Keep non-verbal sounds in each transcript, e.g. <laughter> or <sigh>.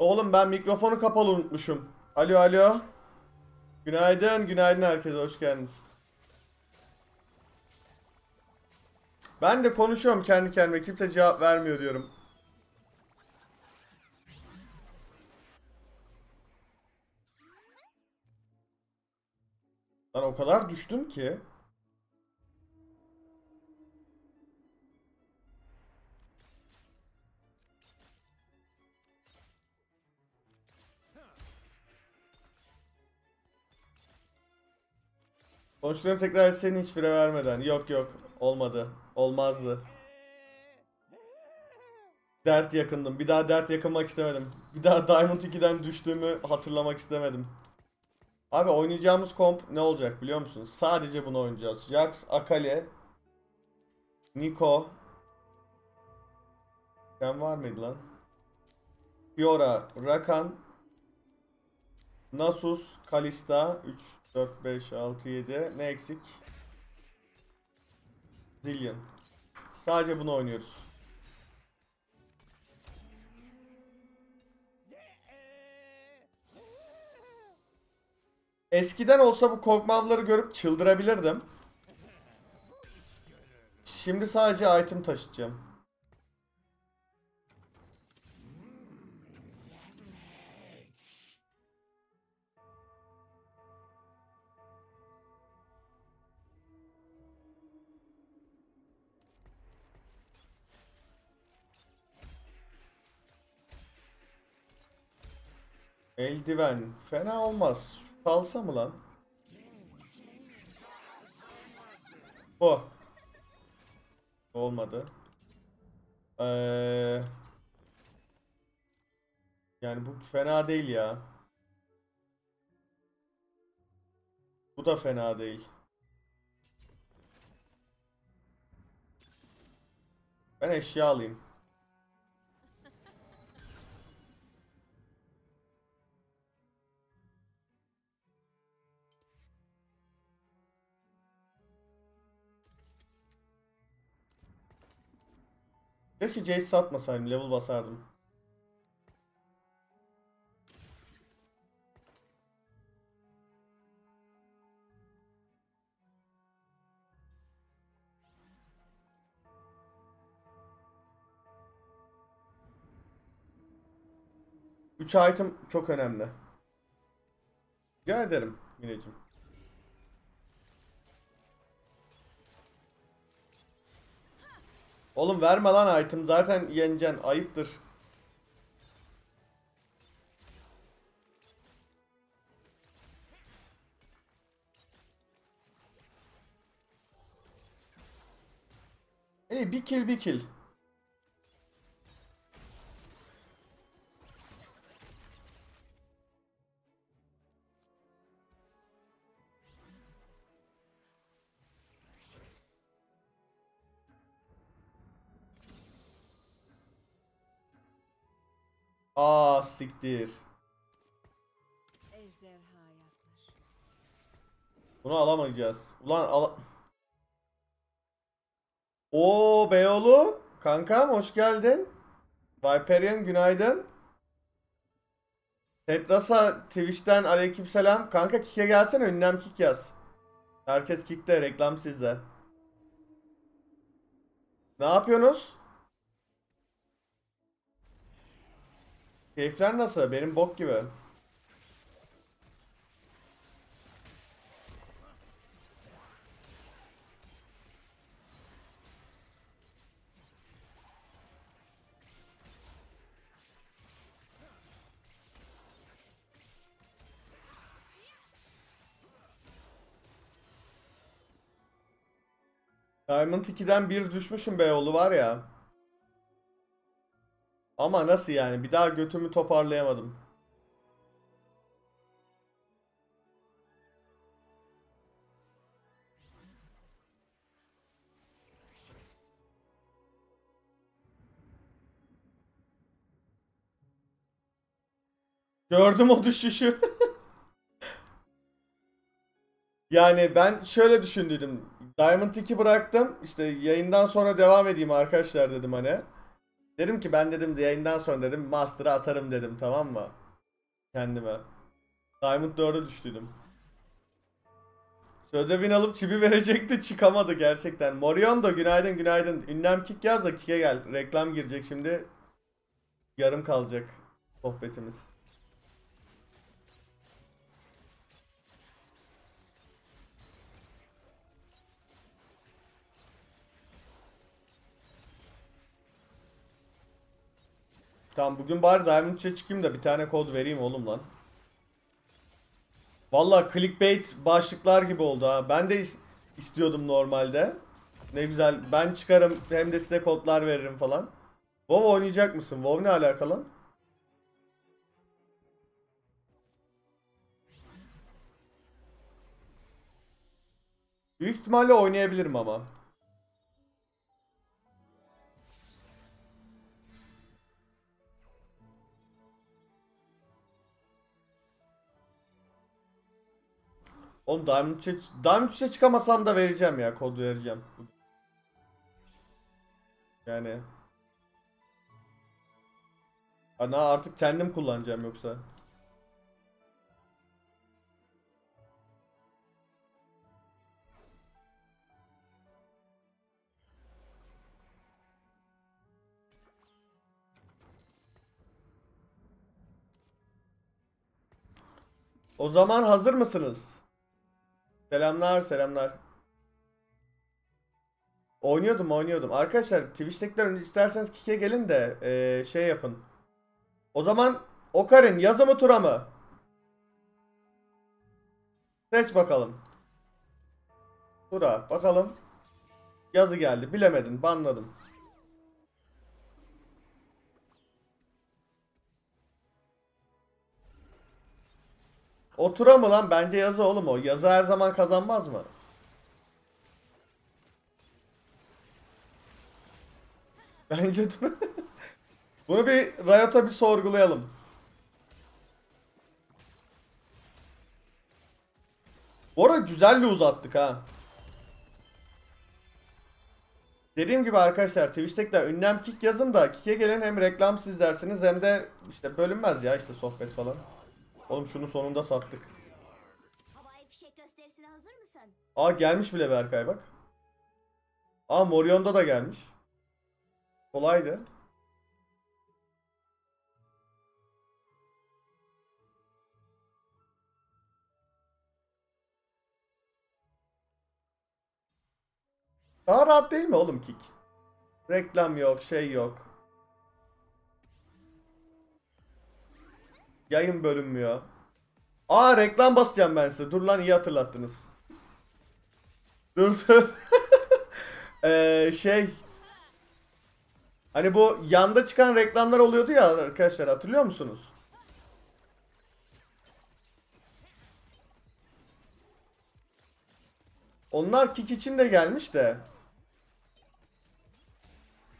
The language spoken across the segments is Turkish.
Oğlum ben mikrofonu kapalı unutmuşum. Alo alo. Günaydın, günaydın herkese hoş geldiniz. Ben de konuşuyorum kendi kendime kimse cevap vermiyor diyorum. Lan o kadar düştüm ki. Sonuçlarını tekrar etseydim hiç fire vermeden. Yok yok. Olmadı. Olmazdı. Dert yakındım. Bir daha dert yakınmak istemedim. Bir daha Diamond 2'den düştüğümü hatırlamak istemedim. Abi oynayacağımız komp ne olacak biliyor musunuz? Sadece bunu oynayacağız. Jax, Akali, Nico. Sen var mıydı lan? Fiora, Rakan, Nasus, Kalista 3, 4, 5, 6, 7. Ne eksik? Zillion. Sadece bunu oynuyoruz. Eskiden olsa bu korkmavları görüp çıldırabilirdim. Şimdi sadece item taşıyacağım. Eldiven. Fena olmaz. Şu kalsa mı lan? Bu. Olmadı. Ee, yani bu fena değil ya. Bu da fena değil. Ben eşya alayım. Keşke Jace satmasaydım level basardım. Üç item çok önemli. Rica ederim Mineciğim. Oğlum verme lan item zaten yeneceksin ayıptır. İyi bir kill bir kill. Siktir. Bunu alamayacağız. Ulan al... Oo Beyoğlu. Kankam hoş geldin. Viperian günaydın. Tetrasa Twitch'ten aleykümselam. Kanka kick'e gelsene ünlem kick yaz. Herkes kick'te reklam sizde. Ne yapıyorsunuz? Keyifler nasıl? Benim bok gibi. Diamond 2'den bir düşmüşüm Beyoğlu var ya. Ama nasıl yani? Bir daha götümü toparlayamadım. Gördüm o düşüşü. <laughs> Yani ben şöyle düşündüydüm. Diamond 2 bıraktım. İşte yayından sonra devam edeyim arkadaşlar dedim hani. Dedim ki ben dedim yayından sonra dedim Master'a atarım dedim tamam mı? Kendime. Diamond 4'e düştüydüm. Sözde win alıp çibi verecekti çıkamadı gerçekten. Morion da günaydın günaydın. Ünlem kick yaz da kick'e gel. Reklam girecek şimdi. Yarım kalacak sohbetimiz. Tamam bugün bari Diamond 3'e çıkayım da bir tane kod vereyim oğlum lan. Valla clickbait başlıklar gibi oldu ha. Ben de is- istiyordum normalde. Ne güzel ben çıkarım hem de size kodlar veririm falan. WoW oynayacak mısın? WoW ne alakalı? Büyük ihtimalle oynayabilirim ama. Oğlum Diamond 3'e Diamond 3'e çıkamasam da vereceğim ya kodu vereceğim. Yani Ana artık kendim kullanacağım yoksa. O zaman hazır mısınız? Selamlar, selamlar. Oynuyordum, oynuyordum. Arkadaşlar Twitch'tekiler isterseniz Kik'e gelin de eee, şey yapın. O zaman Okar'ın yazı mı tura mı? Seç bakalım. Tura, bakalım. Yazı geldi. Bilemedin, banladım. O tura mı lan? Bence yazı oğlum o. Yazı her zaman kazanmaz mı? <laughs> Bence. <laughs> Bunu bir Riot'a bir sorgulayalım. Bu arada güzel lose attık ha. Dediğim gibi arkadaşlar Twitch'tekiler ünlem kick yazın da kick'e gelen hem reklam izlersiniz hem de işte bölünmez ya işte sohbet falan. Oğlum şunu sonunda sattık. Havai fişek gösterisine hazır mısın? Aa gelmiş bile Berkay bak. Aa Morion'da da gelmiş. Kolaydı. Daha rahat değil mi oğlum kick? Reklam yok, şey yok. Yayın bölünmüyor. Aa reklam basacağım ben size. Dur lan iyi hatırlattınız. Dur dur. Eee <laughs> şey. Hani bu yanda çıkan reklamlar oluyordu ya arkadaşlar hatırlıyor musunuz? Onlar kick için de gelmiş de.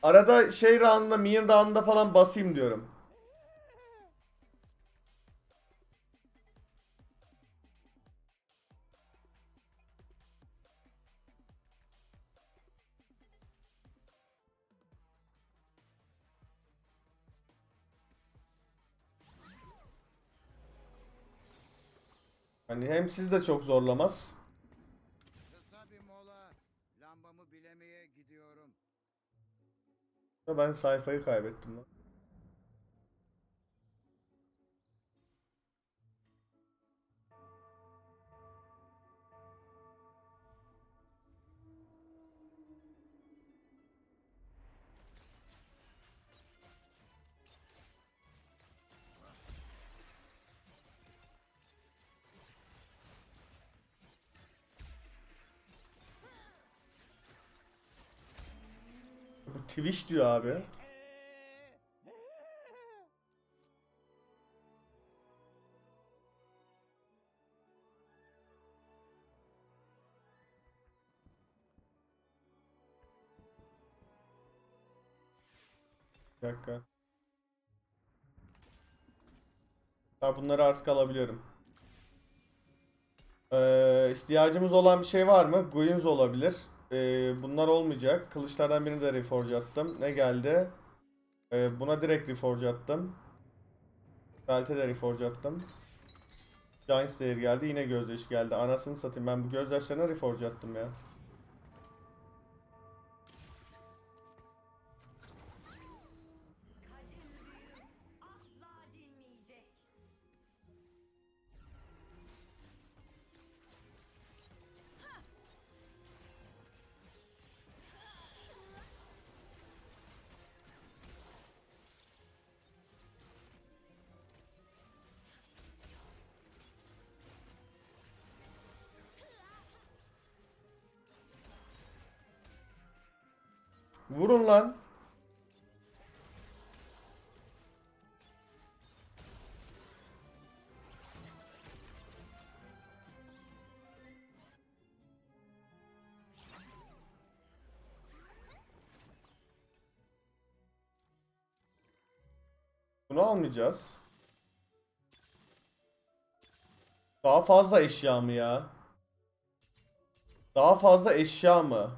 Arada şey round'da, min round'da falan basayım diyorum. Hani hem siz de çok zorlamaz. Kısa bir mola. Lambamı bilemeye gidiyorum. Ben sayfayı kaybettim lan. Twitch diyor abi. Bir dakika. Ha bunları artık alabiliyorum. Ee, ihtiyacımız olan bir şey var mı? Guinness olabilir. Ee, bunlar olmayacak. Kılıçlardan birini de reforge attım. Ne geldi? Ee, buna direkt reforge attım. Belt'e de reforge attım. Giant Slayer geldi. Yine gözyaşı geldi. Anasını satayım. Ben bu gözyaşlarına reforge attım ya. Lan. Bunu almayacağız. Daha fazla eşya mı ya? Daha fazla eşya mı?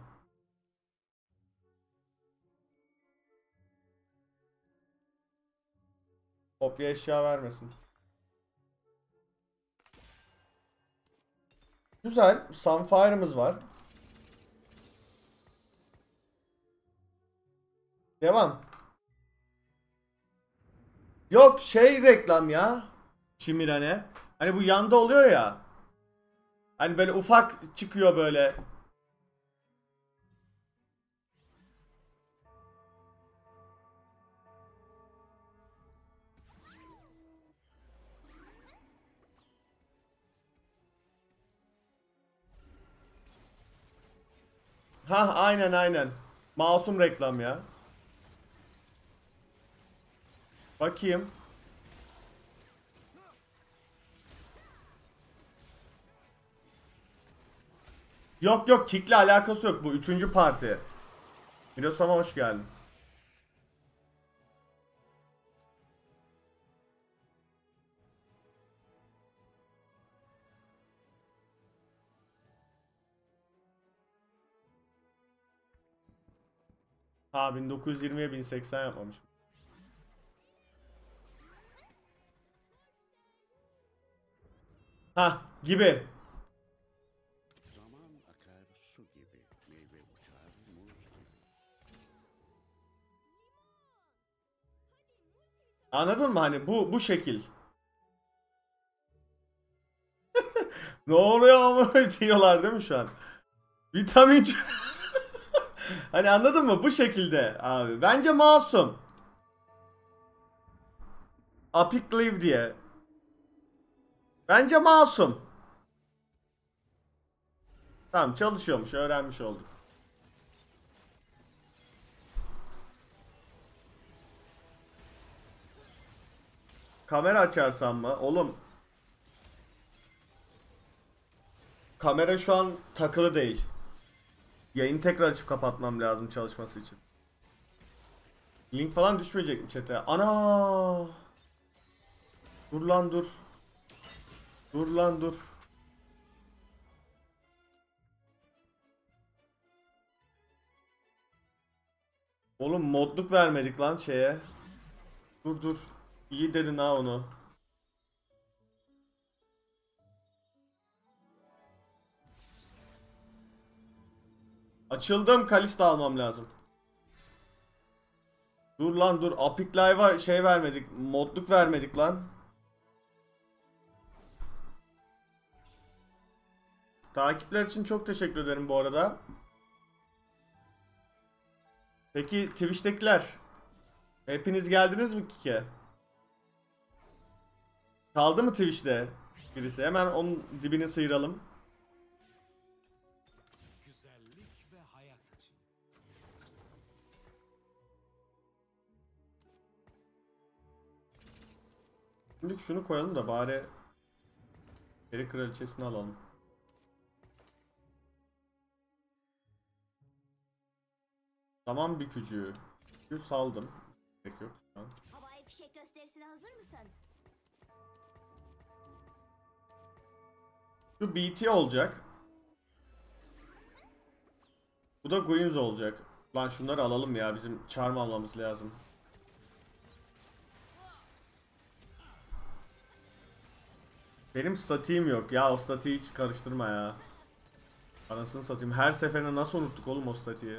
Kopya eşya vermesin. Güzel. Sunfire'ımız var. Devam. Yok şey reklam ya. Çimirane. Hani bu yanda oluyor ya. Hani böyle ufak çıkıyor böyle. Ha aynen aynen. Masum reklam ya. Bakayım. Yok yok kickle alakası yok bu üçüncü parti. Mirosama hoş geldin. Ha 1920'ye 1080 yapmamış. Ha gibi. Zaman akar su gibi, meyve uçar muz gibi. Anladın mı hani bu bu şekil. <laughs> ne oluyor ama diyorlar değil mi şu an? Vitamin <laughs> <laughs> Hani anladın mı? Bu şekilde abi. Bence masum. Epic Live diye. Bence masum. Tamam çalışıyormuş. Öğrenmiş olduk. Kamera açarsam mı? Oğlum. Kamera şu an takılı değil. Yayını tekrar açıp kapatmam lazım çalışması için. Link falan düşmeyecek mi chat'e? Ana! Dur lan dur. Dur lan dur. Oğlum modluk vermedik lan şeye. Dur dur. İyi dedin ha onu. Açıldım. Kalista almam lazım. Dur lan dur. Epic Live'a şey vermedik. Modluk vermedik lan. Takipler için çok teşekkür ederim bu arada. Peki Twitch'tekiler. Hepiniz geldiniz mi Kike? Kaldı mı Twitch'te birisi? Hemen onun dibini sıyıralım. Şimdi şunu koyalım da bari Peri kraliçesini alalım. Tamam bükücüğü. Bükücüğü saldım. Gerek yok şu an. Havai fişek gösterisine hazır mısın? Şu BT olacak. Bu da Guinz olacak. Lan şunları alalım ya bizim charm almamız lazım. Benim statiğim yok ya o statiği hiç karıştırma ya. Anasını satayım. Her seferinde nasıl unuttuk oğlum o statiği.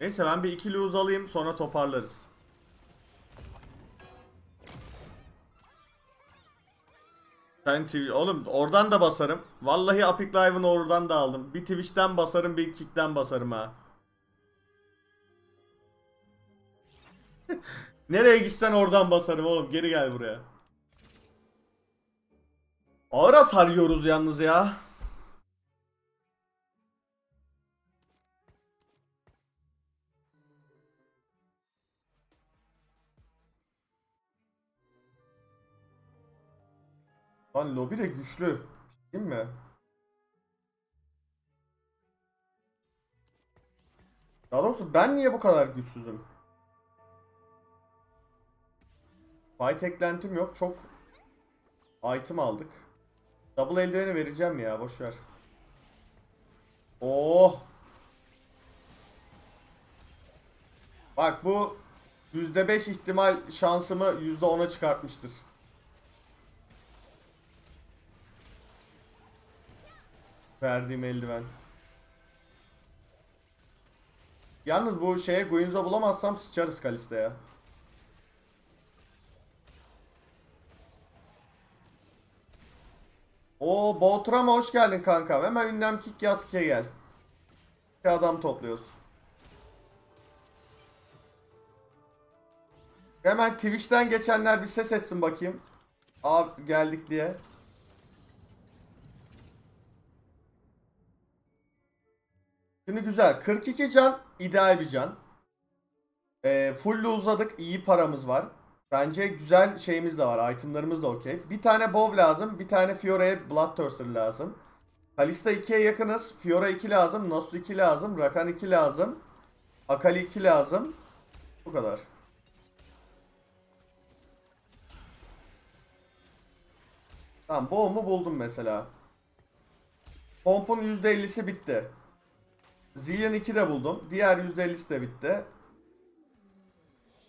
Neyse ben bir iki lose alayım sonra toparlarız. Ben Twitch... Oğlum oradan da basarım. Vallahi Epic Live'ın oradan da aldım. Bir Twitch'ten basarım bir Kick'ten basarım ha. <laughs> Nereye gitsen oradan basarım oğlum. Geri gel buraya. Ağır sarıyoruz yalnız ya. Lan lobi de güçlü. Değil mi? Daha doğrusu ben niye bu kadar güçsüzüm? Fight eklentim yok. Çok item aldık. Double eldiveni vereceğim ya. Boş ver. Oh. Bak bu %5 ihtimal şansımı %10'a çıkartmıştır. Verdiğim eldiven. Yalnız bu şeye Guinzo bulamazsam sıçarız Kalista'ya. O Boltrama hoş geldin kanka. Hemen ünlem kick Yasuke'ye gel. Bir adam topluyoruz. Hemen Twitch'ten geçenler bir ses etsin bakayım. Abi geldik diye. Şimdi güzel. 42 can ideal bir can. Ee, full uzadık. iyi paramız var. Bence güzel şeyimiz de var. Itemlarımız da okey. Bir tane Bow lazım. Bir tane Fiora'ya Bloodthirster lazım. Kalista 2'ye yakınız. Fiora 2 lazım. Nasus 2 lazım. Rakan 2 lazım. Akali 2 lazım. Bu kadar. Tamam Bow'umu buldum mesela. Pompun %50'si bitti. Zillion 2 de buldum. Diğer %50'si de bitti.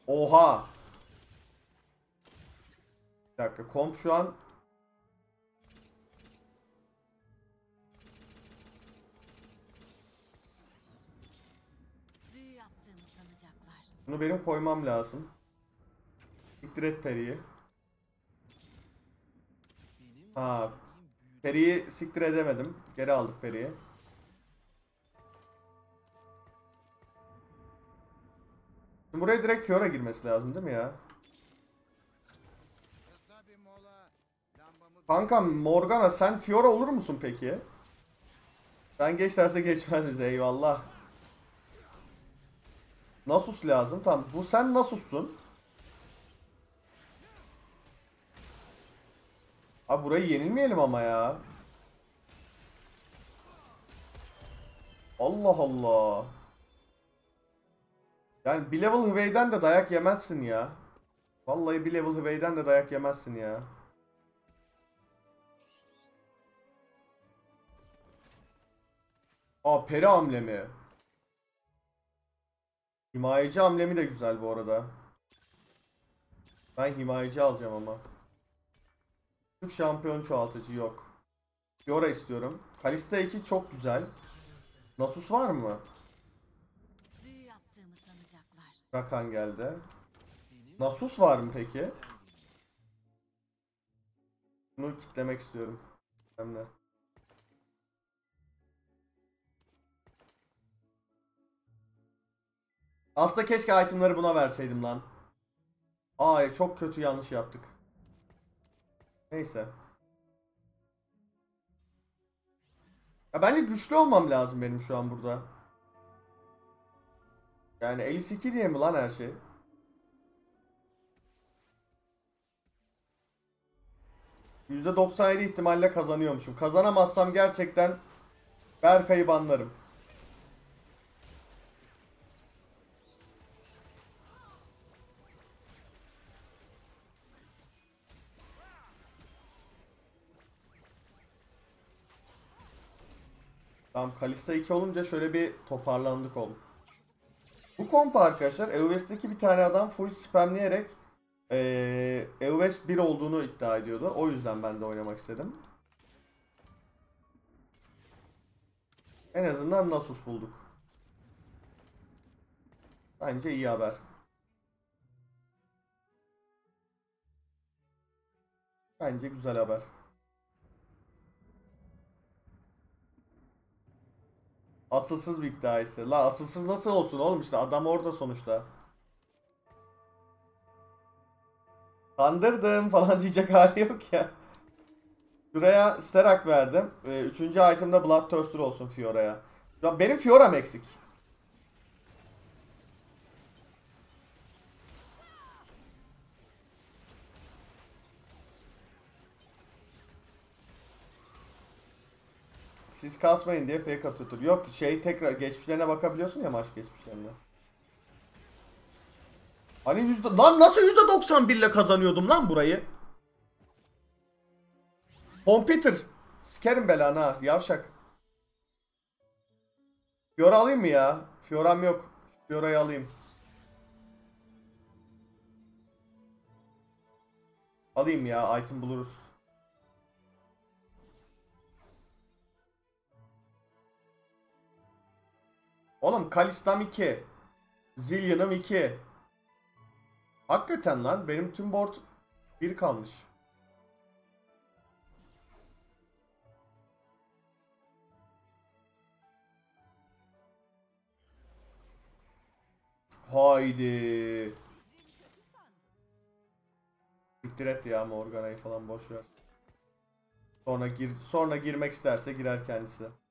Oha. Bir dakika komp şu an bunu benim koymam lazım. Siktir et Peri'yi. Ha, Peri'yi siktir edemedim. Geri aldık Peri'yi. Şimdi Buraya direkt Fiora girmesi lazım değil mi ya? Kısa bir mola. Lambamı Kankam Morgana sen Fiora olur musun peki? Ben geç derse geçmez eyvallah. Nasus lazım. Tamam. Bu sen Nasus'sun. Abi burayı yenilmeyelim ama ya. Allah Allah. Yani bir level Hway'den de dayak yemezsin ya. Vallahi bir level Hway'den de dayak yemezsin ya. Aa peri amblemi. Himayeci amblemi de güzel bu arada. Ben himayeci alacağım ama. Türk şampiyon çoğaltıcı yok. Fiora istiyorum. Kalista 2 çok güzel. Nasus var mı? Rakan geldi. Nasus var mı peki? Bunu kitlemek istiyorum. Hem de. Aslında keşke itemları buna verseydim lan. Aa çok kötü yanlış yaptık. Neyse. Ya bence güçlü olmam lazım benim şu an burada. Yani 52 diye mi lan her şey? %97 ihtimalle kazanıyormuşum. Kazanamazsam gerçekten Berkay'ı banlarım. Tamam Kalista 2 olunca şöyle bir toparlandık oğlum. Bu kompa arkadaşlar EOS'teki bir tane adam full spamleyerek Ee, EUS 1 olduğunu iddia ediyordu. O yüzden ben de oynamak istedim. En azından Nasus bulduk. Bence iyi haber. Bence güzel haber. Asılsız bir iddia. La asılsız nasıl olsun oğlum işte adam orada sonuçta. Kandırdım falan <laughs> diyecek hali yok ya. Şuraya Sterak verdim. Ee, üçüncü itemda Bloodthirster olsun Fiora'ya. Ya benim Fiora'm eksik. Siz kasmayın diye fake atıyordur. Yok şey tekrar geçmişlerine bakabiliyorsun ya maç geçmişlerine. Hani yüzde... Lan nasıl yüzde 91 ile kazanıyordum lan burayı? Computer. Sikerim belanı ha yavşak. Fiora alayım mı ya? Fiora'm yok. Fiora'yı alayım. Alayım ya item buluruz. Oğlum Kalistam 2. Zillion'ım 2. Hakikaten lan benim tüm board 1 kalmış. Haydi. Siktir et ya Morgana'yı falan boş ver. Sonra gir sonra girmek isterse girer kendisi.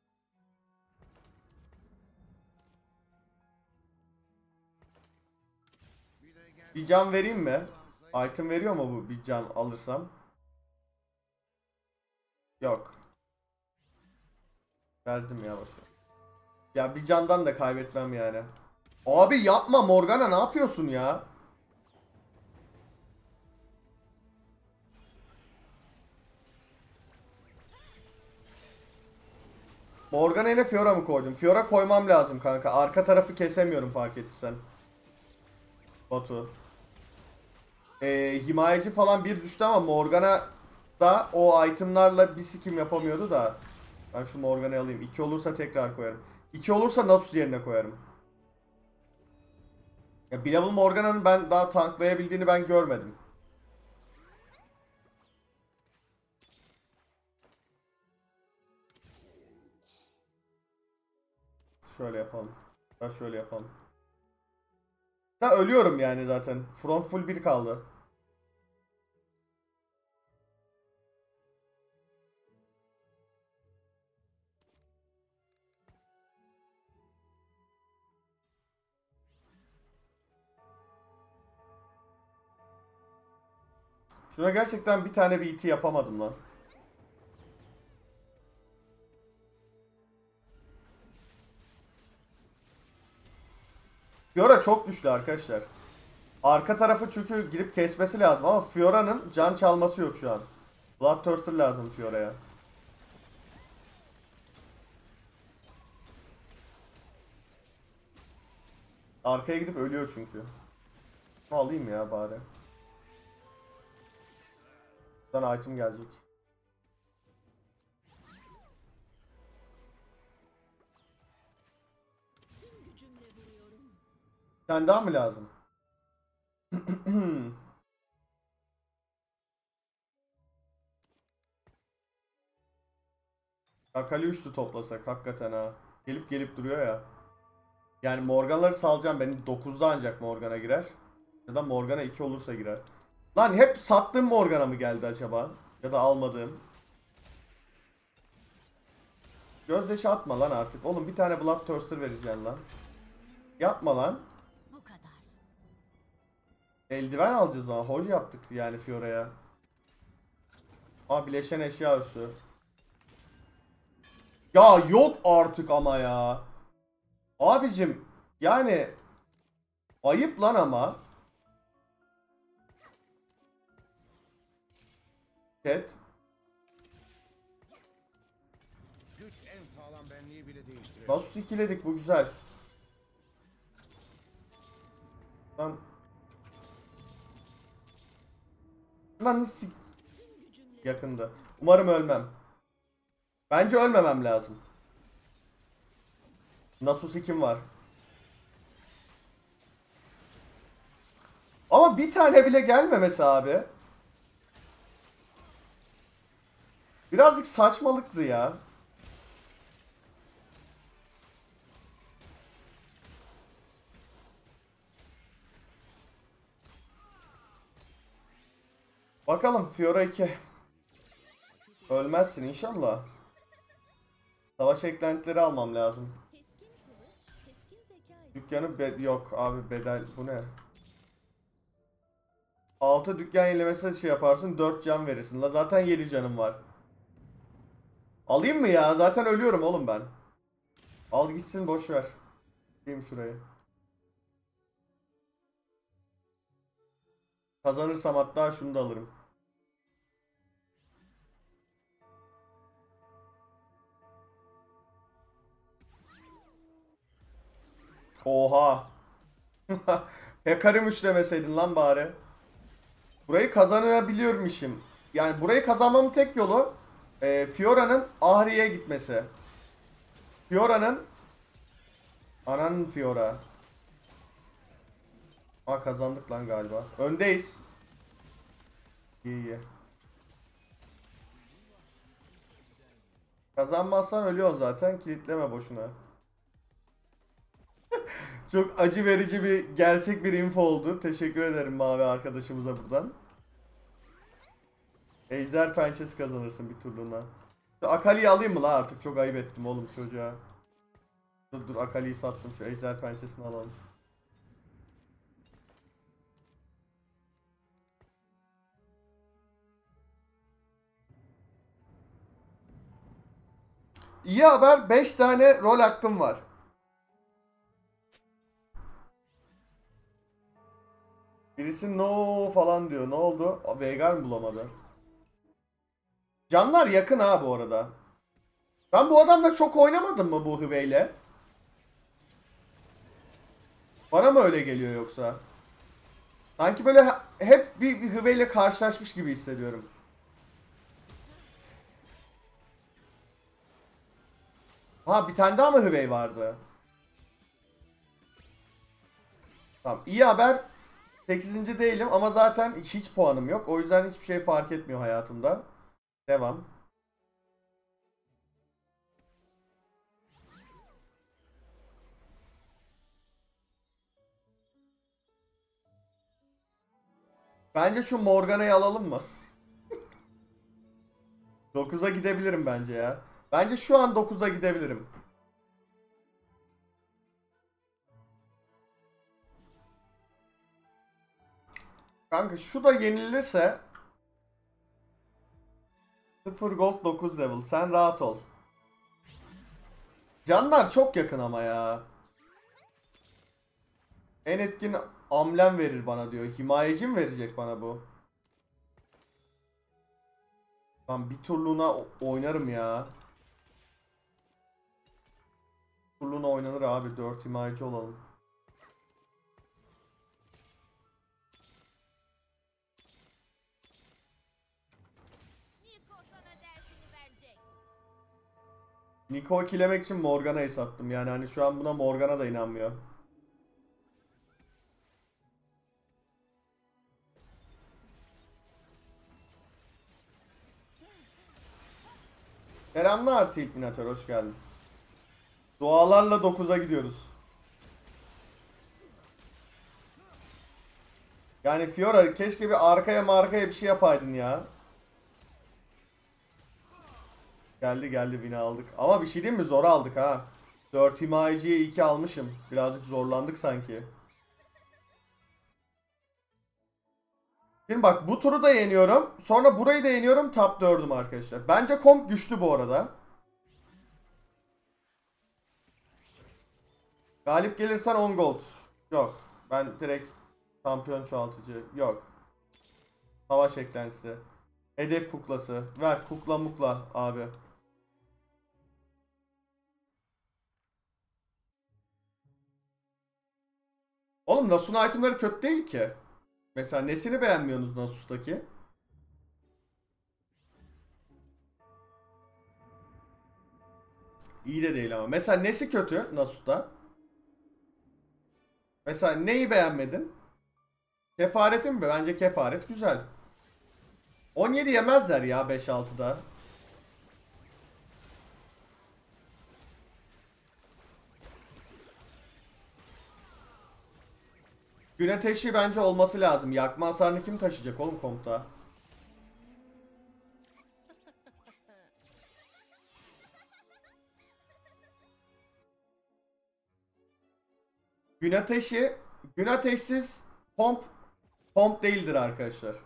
Bir can vereyim mi? Item veriyor mu bu bir can alırsam? Yok. Verdim ya. Ya bir candan da kaybetmem yani. Abi yapma Morgana ne yapıyorsun ya? Morgana ile Fiora mı koydum? Fiora koymam lazım kanka. Arka tarafı kesemiyorum fark ettiysen. Batu. Ee, himayeci falan bir düştü ama Morgana da o itemlarla bir sikim yapamıyordu da. Ben şu Morgana'yı alayım. 2 olursa tekrar koyarım. 2 olursa Nasus yerine koyarım. Ya bir level Morgana'nın ben daha tanklayabildiğini ben görmedim. Şöyle yapalım. Ben şöyle yapalım. Da ölüyorum yani zaten. Front full 1 kaldı. Şuna gerçekten bir tane BT yapamadım lan. Fiora çok güçlü arkadaşlar. Arka tarafı çünkü girip kesmesi lazım ama Fiora'nın can çalması yok şu an. Bloodthirster lazım Fiora'ya. Arkaya gidip ölüyor çünkü. Alayım ya bari. Buradan item gelecek. Sen daha mı lazım? <clears throat> Akali üçlü toplasak hakikaten ha. Gelip gelip duruyor ya. Yani Morgan'ları salacağım. Benim 9'da ancak Morgan'a girer. Ya da Morgan'a 2 olursa girer. Lan hep sattığım Morgan'a mı geldi acaba? Ya da almadığım. Gözyaşı atma lan artık. Oğlum bir tane Bloodthirster vereceksin lan. Yapma lan. Bu kadar. Eldiven alacağız ona. Hoş yaptık yani Fiora'ya. Aa bileşen eşya üstü. Ya yok artık ama ya. Abicim yani ayıp lan ama. Chat. Güç en sağlam benliği bile değiştirir. Nasus ikiledik bu güzel. Lan Lan sik. Yakında. Umarım ölmem. Bence ölmemem lazım. Nasus kim var? Ama bir tane bile gelmemesi abi. Birazcık saçmalıktı ya. Bakalım Fiora 2. Ölmezsin inşallah. Savaş eklentileri almam lazım. Dükkanı be- yok abi bedel bu ne? 6 dükkan yenilemesi şey yaparsın 4 can verirsin. La zaten 7 canım var. Alayım mı ya? Zaten ölüyorum oğlum ben. Al gitsin boş ver. Gideyim şuraya. Kazanırsam hatta şunu da alırım. Oha. <laughs> Hekarım üçlemeseydin lan bari. Burayı kazanabiliyormuşum. Yani burayı kazanmamın tek yolu e, Fiora'nın Ahri'ye gitmesi. Fiora'nın Ananın Fiora. Aa kazandık lan galiba. Öndeyiz. İyi iyi. Kazanmazsan ölüyorsun zaten. Kilitleme boşuna. <laughs> Çok acı verici bir gerçek bir info oldu. Teşekkür ederim mavi arkadaşımıza buradan. Ejder pençesi kazanırsın bir turluğuna. Şu Akali'yi alayım mı la artık? Çok ayıp ettim oğlum çocuğa. Dur dur Akali'yi sattım. Şu ejder pençesini alalım. İyi haber 5 tane rol hakkım var. Birisi no falan diyor. Ne oldu? Veigar mı bulamadı? Canlar yakın ha bu arada. Ben bu adamla çok oynamadım mı bu hıveyle? Bana mı öyle geliyor yoksa? Sanki böyle he- hep bir, bir hıveyle karşılaşmış gibi hissediyorum. Ha bir tane daha mı hıvey vardı? Tamam iyi haber 8. değilim ama zaten hiç puanım yok. O yüzden hiçbir şey fark etmiyor hayatımda. Devam. Bence şu Morgana'yı alalım mı? <laughs> 9'a gidebilirim bence ya. Bence şu an 9'a gidebilirim. Kanka şu da yenilirse 0 gold 9 level. Sen rahat ol. Canlar çok yakın ama ya. En etkin amblem verir bana diyor. Himayeci mi verecek bana bu? Lan bir turluğuna oynarım ya. Turluğuna oynanır abi. 4 himayeci olalım. Niko kilemek için Morgana'yı sattım. Yani hani şu an buna Morgana da inanmıyor. Selamlar Tilk Minatör hoş geldin. Dualarla 9'a gidiyoruz. Yani Fiora keşke bir arkaya markaya bir şey yapaydın ya. Geldi geldi bini aldık. Ama bir şey diyeyim mi? Zor aldık ha. 4 himayeciye 2 almışım. Birazcık zorlandık sanki. Şimdi bak bu turu da yeniyorum. Sonra burayı da yeniyorum. Top 4'üm arkadaşlar. Bence komp güçlü bu arada. Galip gelirsen 10 gold. Yok. Ben direkt şampiyon çoğaltıcı. Yok. Savaş eklentisi. Hedef kuklası. Ver kukla mukla abi. Oğlum Nasus'un itemları kötü değil ki. Mesela nesini beğenmiyorsunuz Nasus'taki? İyi de değil ama. Mesela nesi kötü Nasus'ta? Mesela neyi beğenmedin? Kefaretin mi? Bence kefaret güzel. 17 yemezler ya 5-6'da. Gün ateşi bence olması lazım. Yakma hasarını kim taşıyacak oğlum kompta? Gün ateşi, gün ateşsiz pomp, pomp değildir arkadaşlar.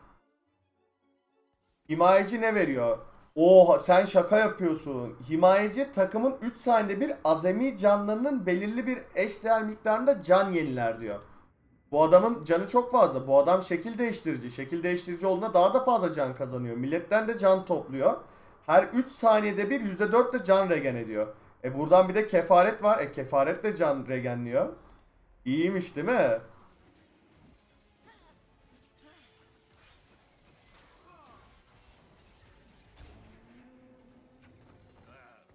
Himayeci ne veriyor? Oha sen şaka yapıyorsun. Himayeci takımın 3 saniyede bir azami canlarının belirli bir eşdeğer miktarında can yeniler diyor. Bu adamın canı çok fazla. Bu adam şekil değiştirici. Şekil değiştirici olduğunda daha da fazla can kazanıyor. Milletten de can topluyor. Her 3 saniyede bir %4 de can regen ediyor. E buradan bir de kefaret var. E kefaret de can regenliyor. İyiymiş değil mi?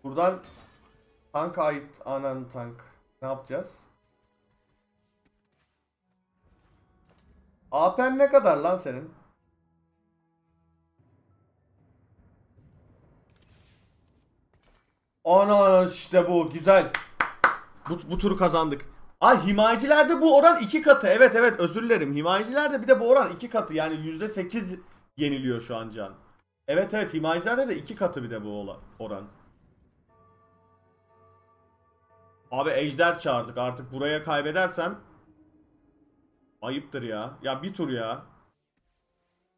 Buradan tank ait anan tank. Ne yapacağız? AP'n ne kadar lan senin? Ana işte bu güzel. Bu, bu turu kazandık. Ay himayecilerde bu oran iki katı. Evet evet özür dilerim. Himayecilerde bir de bu oran iki katı. Yani %8 yeniliyor şu an can. Evet evet himayecilerde de iki katı bir de bu oran. Abi ejder çağırdık artık buraya kaybedersem ayıptır ya. Ya bir tur ya.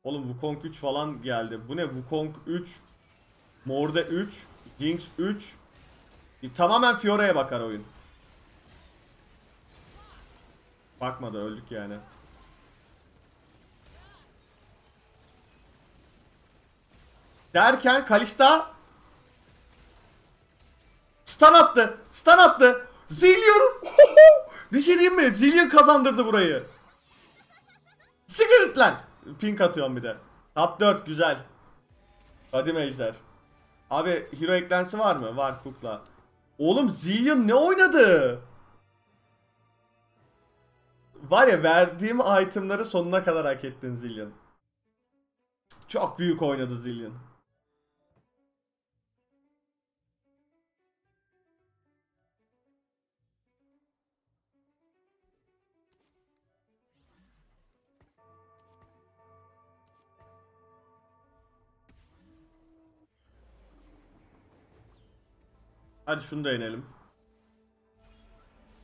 Oğlum Wukong 3 falan geldi. Bu ne Wukong 3 Morde 3 Jinx 3 E, Tamamen Fiora'ya bakar oyun. Bakmadı öldük yani. Derken Kalista Stun attı. Stun attı. Zillion. <laughs> bir şey diyeyim mi? Zillion kazandırdı burayı. Sigrid lan. Pink atıyorum bir de. Top 4 güzel. Kadim Ejder. Abi hero eklentisi var mı? Var Cook'la. Oğlum Zillion ne oynadı? Var ya verdiğim itemları sonuna kadar hak ettin Zillion. Çok büyük oynadı Zillion. Hadi şunu da inelim.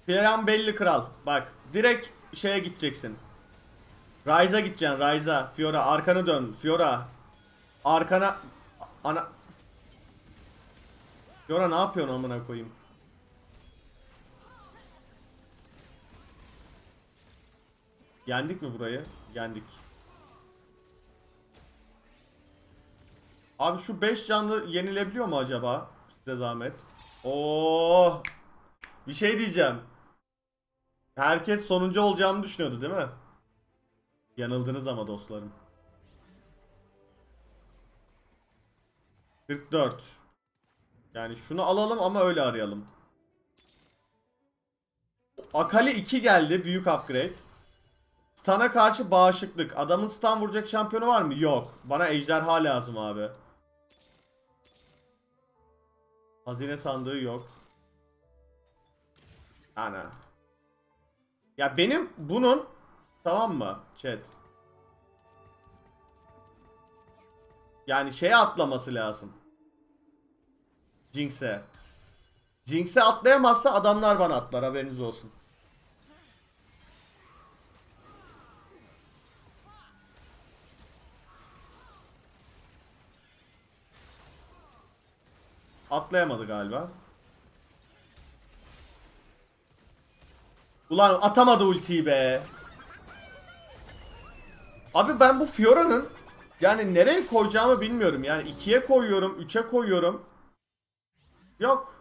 Plan belli kral. Bak direkt şeye gideceksin. Ryze'a gideceksin Ryze'a. Fiora arkanı dön. Fiora. Arkana. Ana. Fiora ne yapıyorsun amına koyayım? Yendik mi burayı? Yendik. Abi şu 5 canlı yenilebiliyor mu acaba? Size zahmet. Oo! Bir şey diyeceğim. Herkes sonuncu olacağımı düşünüyordu değil mi? Yanıldınız ama dostlarım. 44. Yani şunu alalım ama öyle arayalım. Akali 2 geldi. Büyük upgrade. Stun'a karşı bağışıklık. Adamın stun vuracak şampiyonu var mı? Yok. Bana ejderha lazım abi. Hazine sandığı yok. Ana. Ya benim bunun tamam mı chat? Yani şeye atlaması lazım. Jinx'e. Jinx'e atlayamazsa adamlar bana atlar haberiniz olsun. Atlayamadı galiba. Ulan atamadı ultiyi be. Abi ben bu Fiora'nın yani nereye koyacağımı bilmiyorum. Yani 2'ye koyuyorum, 3'e koyuyorum. Yok.